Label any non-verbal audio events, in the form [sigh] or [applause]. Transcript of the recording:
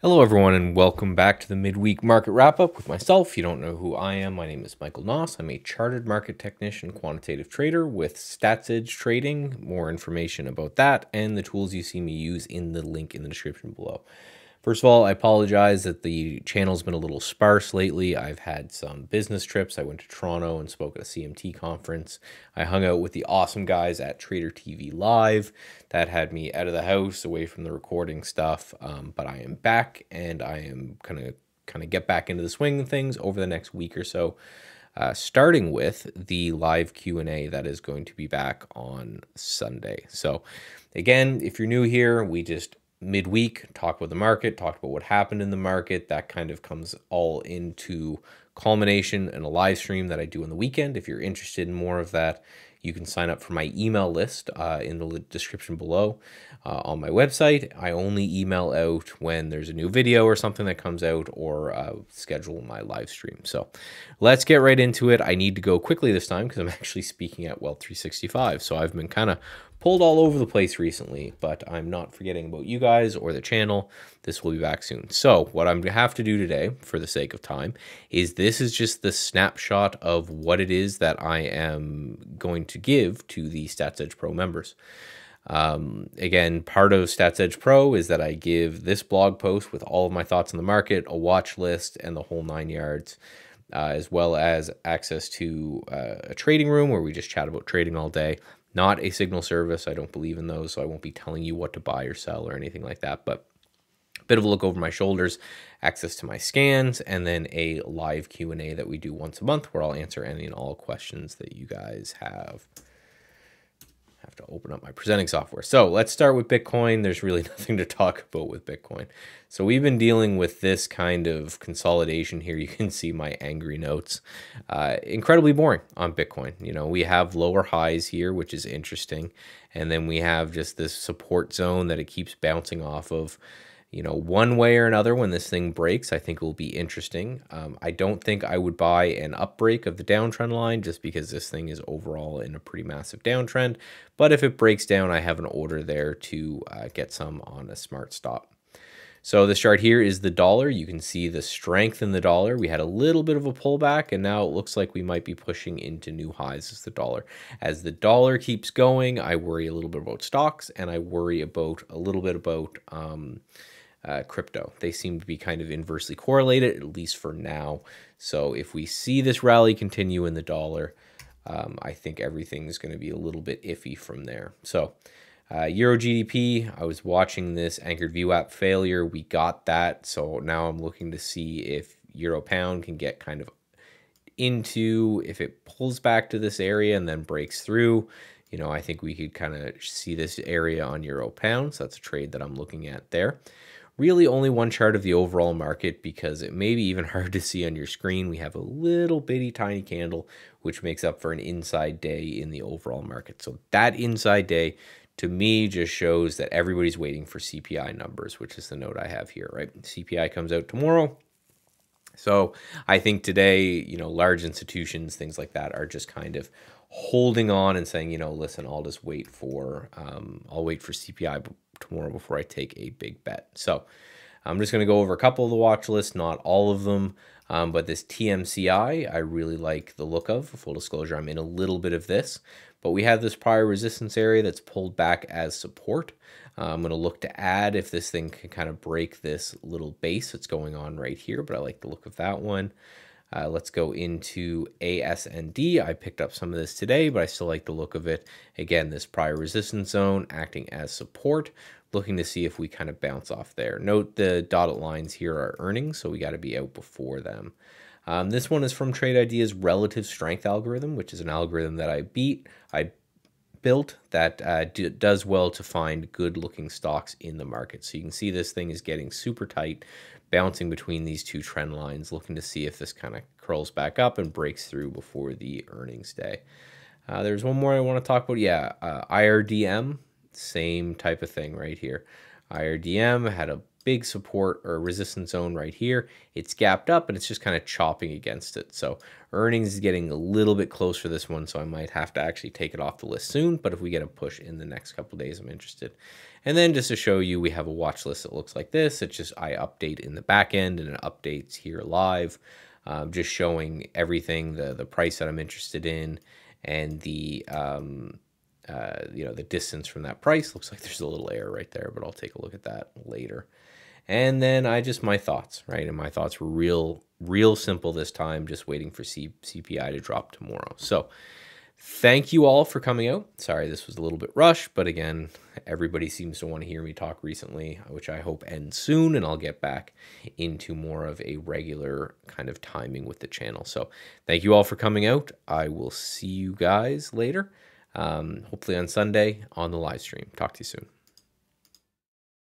Hello, everyone, and welcome back to the midweek market wrap up with myself. You don't know who I am, my name is Michael Nauss. I'm a chartered market technician, quantitative trader with StatsEdge Trading. More information about that and the tools you see me use in the link in the description below. First of all, I apologize that the channel's been a little sparse lately. I've had some business trips. I went to Toronto and spoke at a CMT conference. I hung out with the awesome guys at Trader TV Live. That had me out of the house, away from the recording stuff. Um, but I am back, and I am kind of kind of get back into the swing of things over the next week or so. Uh, starting with the live q&a that is going to be back on sunday so again if you're new here we just midweek, talk about the market, talk about what happened in the market. That kind of comes all into culmination and a live stream that I do on the weekend. If you're interested in more of that, you can sign up for my email list uh, in the description below uh, on my website. I only email out when there's a new video or something that comes out or uh, schedule my live stream. So let's get right into it. I need to go quickly this time because I'm [laughs] actually speaking at Wealth 365. So I've been kind of pulled all over the place recently, but I'm not forgetting about you guys or the channel. This will be back soon. So what I'm going to have to do today, for the sake of time, is this is just the snapshot of what it is that I am going to give to the Stats Edge Pro members. Um, again, part of Stats Edge Pro is that I give this blog post with all of my thoughts on the market, a watch list, and the whole nine yards. Uh, as well as access to uh, a trading room where we just chat about trading all day not a signal service. I don't believe in those, so I won't be telling you what to buy or sell or anything like that. But bit of a look over my shoulders, access to my scans, and then a live Q&A that we do once a month where I'll answer any and all questions that you guys have I have to open up my presenting software. So let's start with Bitcoin. There's really [laughs] nothing to talk about with Bitcoin. So we've been dealing with this kind of consolidation here. You can see my angry notes. Uh, incredibly boring on Bitcoin. You know, we have lower highs here, which is interesting. And then we have just this support zone that it keeps bouncing off of you know, one way or another when this thing breaks, I think it will be interesting. Um, I don't think I would buy an upbreak of the downtrend line just because this thing is overall in a pretty massive downtrend. But if it breaks down, I have an order there to uh, get some on a smart stop. So this chart here is the dollar. You can see the strength in the dollar. We had a little bit of a pullback, and now it looks like we might be pushing into new highs as the dollar. As the dollar keeps going, I worry a little bit about stocks, and I worry about a little bit about um, uh, crypto. They seem to be kind of inversely correlated, at least for now. So if we see this rally continue in the dollar, um, I think everything is going to be a little bit iffy from there. So uh, Euro GBP, I was watching this anchored VWAP failure. We got that. So now I'm looking to see if Euro Pound can get kind of into, if it pulls back to this area and then breaks through. You know, I think we could kind of see this area on Euro Pound. So that's a trade that I'm looking at there really only one chart of the overall market because it may be even [laughs] hard to see on your screen. We have a little bitty tiny candle, which makes up for an inside day in the overall market. So that inside day to me just shows that everybody's waiting for CPI numbers, which is the note I have here, right? CPI comes out tomorrow. So I think today, you know, large institutions, things like that are just kind of holding on and saying, you know, listen, I'll just wait for, um, I'll wait for CPI tomorrow before I take a big bet. So I'm just going to go over a couple of the watch lists, not all of them. Um, but this TMCI, I really like the look of. Full disclosure, I'm in a little bit of this. But we have this prior resistance area that's pulled back as support. Uh, I'm going to look to add if this thing can kind of break this little base that's going on right here. But I like the look of that one. Uh, let's go into ASND. I picked up some of this today, but I still like the look of it. Again, this prior resistance zone acting as support, looking to see if we kind of bounce off there. Note the dotted lines here are earnings, so we got to be out before them. Um, this one is from Trade Ideas Relative Strength Algorithm, which is an algorithm that I beat. I built that uh, does well to find good looking stocks in the market. So you can see this thing is getting super tight bouncing between these two trend lines, looking to see if this kind of curls back up and breaks through before the earnings day. Uh, there's one more I want to talk about. Yeah, uh, IRDM, same type of thing right here. IRDM had a big support or resistance zone right here. It's gapped up and it's just kind of chopping against it. So earnings is getting a little bit close for this one, so I might have to actually take it off the list soon. But if we get a push in the next couple days, I'm interested. And then just to show you, we have a watch list that looks like this. It's just I update in the back end and it updates here live, um, just showing everything, the, the price that I'm interested in and the, um, uh, you know, the distance from that price. Looks like there's a little error right there, but I'll take a look at that later. And then I just, my thoughts, right? And my thoughts were real, real simple this time, just waiting for C- CPI to drop tomorrow. So, Thank you all for coming out. Sorry, this was a little bit rushed, but again, everybody seems to want to hear me talk recently, which I hope ends soon, and I'll get back into more of a regular kind of timing with the channel. So, thank you all for coming out. I will see you guys later, um, hopefully on Sunday on the live stream. Talk to you soon.